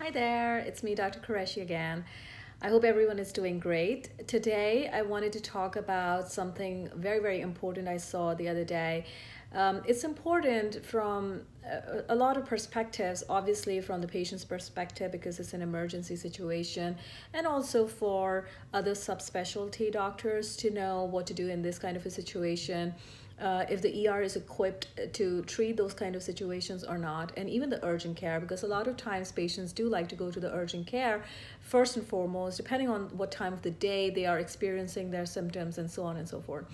Hi there, it's me, Dr. Qureshi again. I hope everyone is doing great. Today, I wanted to talk about something very, very important I saw the other day. Um, it's important from a, a, lot of perspectives, obviously, from the patient's perspective, because it's an emergency situation, and also for other subspecialty doctors to know what to do in this kind of a situation uh, if the ER is equipped to treat those kind of situations or not, and even the urgent care, because a lot of times patients do like to go to the urgent care first and foremost, depending on what time of the day they are experiencing their symptoms and so on and so forth.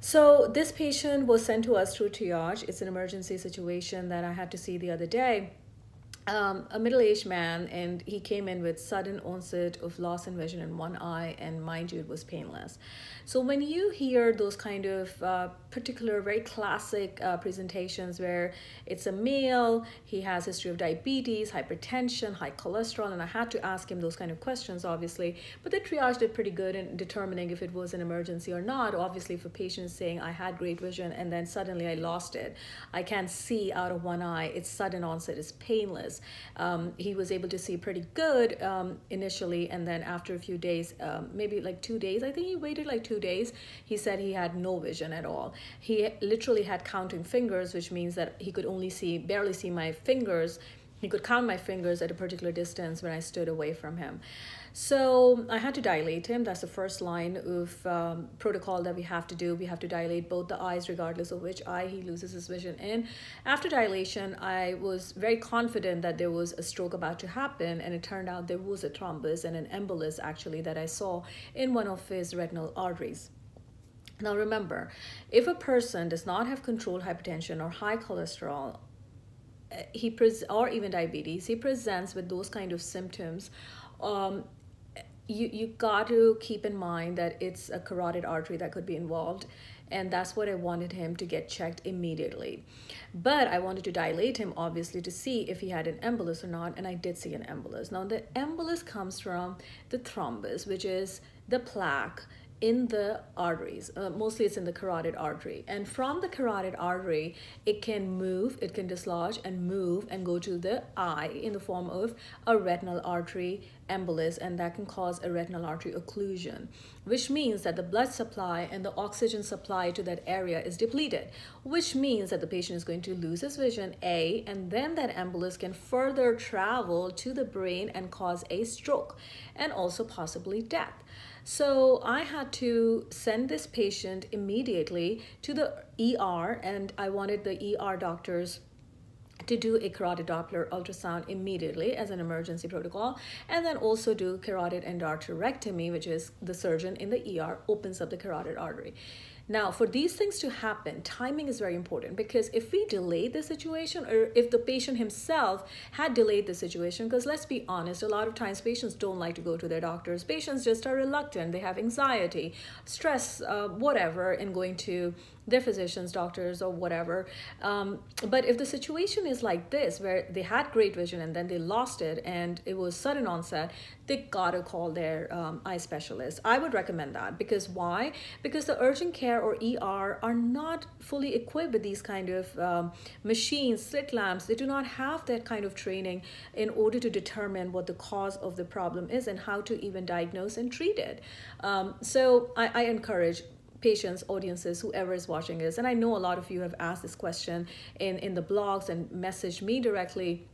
So this patient was sent to us through triage. It's an emergency situation that I had to see the other day um, a middle-aged man and he came in with sudden onset of loss in vision in one eye and mind you it was painless. So when you hear those kind of uh, particular very classic uh, presentations where it's a male he has history of diabetes hypertension high cholesterol and i had to ask him those kind of questions obviously but the triage did pretty good in determining if it was an emergency or not obviously if a patient saying i had great vision and then suddenly i lost it. I can't see out of one eye. It's sudden onset. It's painless um, he was able to see pretty good um, initially, and then after a few days, um, maybe like two days, I think he waited like two days, he said he had no vision at all. He literally had counting fingers, which means that he could only see, barely see my fingers he could count my fingers at a particular distance when I stood away from him. So I had to dilate him. That's the first line of um, protocol that we have to do. We have to dilate both the eyes, regardless of which eye he loses his vision in. After dilation, I was very confident that there was a stroke about to happen, and it turned out there was a thrombus and an embolus actually that I saw in one of his retinal arteries. Now remember, if a person does not have controlled hypertension or high cholesterol he pres or even diabetes he presents with those kind of symptoms um, you you got to keep in mind that it's a carotid artery that could be involved and that's what I wanted him to get checked immediately. But I wanted to dilate him obviously to see if he had an embolus or not, and I did see an embolus. Now the embolus comes from the thrombus, which is the plaque in the arteries. Uh, mostly it's in the carotid artery. And from the carotid artery, it can move, it can dislodge and move and go to the eye in the form of a retinal artery embolus and that can cause a retinal artery occlusion, which means that the blood supply and the oxygen supply to that area is depleted, which means that the patient is going to lose his vision, A, and then that embolus can further travel to the brain and cause a stroke and also possibly death. So I had to send this patient immediately to the ER, and I wanted the ER doctors to do a carotid Doppler ultrasound immediately as an emergency protocol, and then also do carotid endarterectomy, which is the surgeon in the ER opens up the carotid artery. Now, for these things to happen, timing is very important because if we delay the situation or if the patient himself had delayed the situation, because let's be honest, a lot of times patients don't like to go to their doctors. Patients just are reluctant. They have anxiety, stress, uh, whatever, in going to their physicians, doctors, or whatever. Um, but if the situation is like this, where they had great vision and then they lost it and it was sudden onset, they gotta call their um, eye specialist. I would recommend that because why? Because the urgent care or ER are not fully equipped with these kind of um, machines, slit lamps. They do not have that kind of training in order to determine what the cause of the problem is and how to even diagnose and treat it. Um, so I, I encourage patients, audiences, whoever is watching this, and I know a lot of you have asked this question in, in the blogs and messaged me directly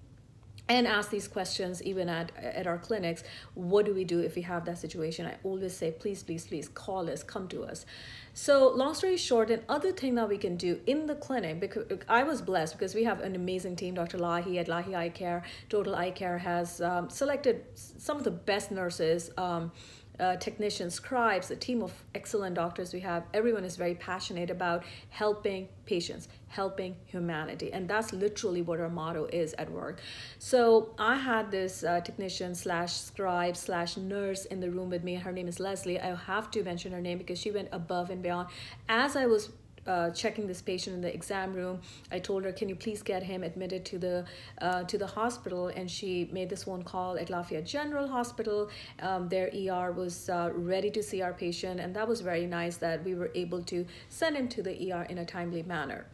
and ask these questions even at at our clinics. What do we do if we have that situation? I always say please please please call us come to us. So long story short an other thing that we can do in the clinic because i was blessed because we have an amazing team dr lahi at lahi eye care. Total eye care has um, selected some of the best nurses um, uh, technicians, scribes, a team of excellent doctors we have. Everyone is very passionate about helping patients, helping humanity. And that's literally what our motto is at work. So I had this uh, technician slash scribe slash nurse in the room with me. Her name is Leslie. I have to mention her name because she went above and beyond. As I was uh, checking this patient in the exam room. I told her, "Can you please get him admitted to the uh, to the hospital?" And she made this phone call at Lafayette General Hospital. Um, their ER was uh, ready to see our patient, and that was very nice that we were able to send him to the ER in a timely manner.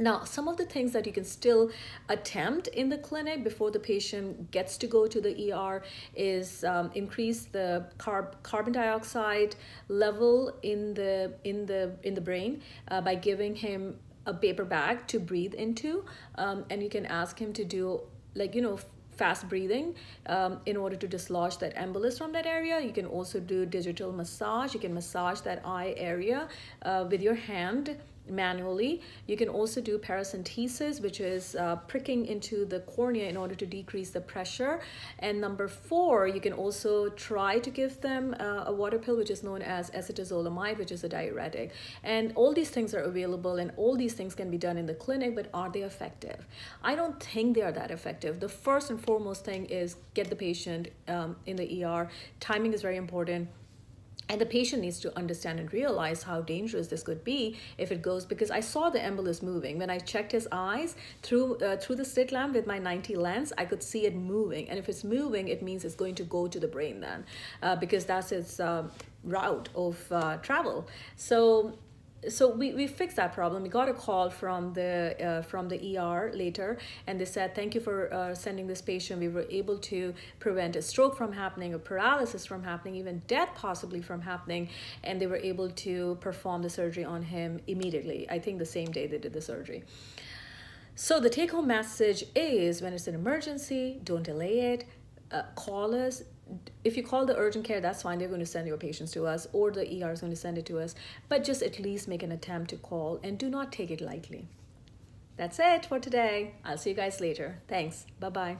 Now, some of the things that you can still attempt in the clinic before the patient gets to go to the ER is um, increase the carb carbon dioxide level in the in the in the brain uh, by giving him a paper bag to breathe into, um, and you can ask him to do like you know fast breathing um, in order to dislodge that embolus from that area. You can also do digital massage. You can massage that eye area uh, with your hand manually. You can also do paracentesis, which is uh, pricking into the cornea in order to decrease the pressure. And number four, you can also try to give them uh, a water pill, which is known as acetazolamide, which is a diuretic. And all these things are available and all these things can be done in the clinic, but are they effective? I don't think they are that effective. The first and foremost thing is get the patient um, in the ER. Timing is very important and the patient needs to understand and realize how dangerous this could be if it goes because I saw the embolus moving. When I checked his eyes through uh, through the slit lamp with my 90 lens I could see it moving. And if it's moving it means it's going to go to the brain then uh, because that's its uh, route of uh, travel. So so we, we fixed that problem. We got a call from the uh, from the ER later and they said thank you for uh, sending this patient. We were able to prevent a stroke from happening a paralysis from happening even death possibly from happening and they were able to perform the surgery on him immediately i think the same day they did the surgery. So the take home message is when it's an emergency don't delay it. Uh, call us if you call the urgent care, that's fine. They're going to send your patients to us, or the ER is going to send it to us. But just at least make an attempt to call and do not take it lightly. That's it for today. I'll see you guys later. Thanks. Bye bye.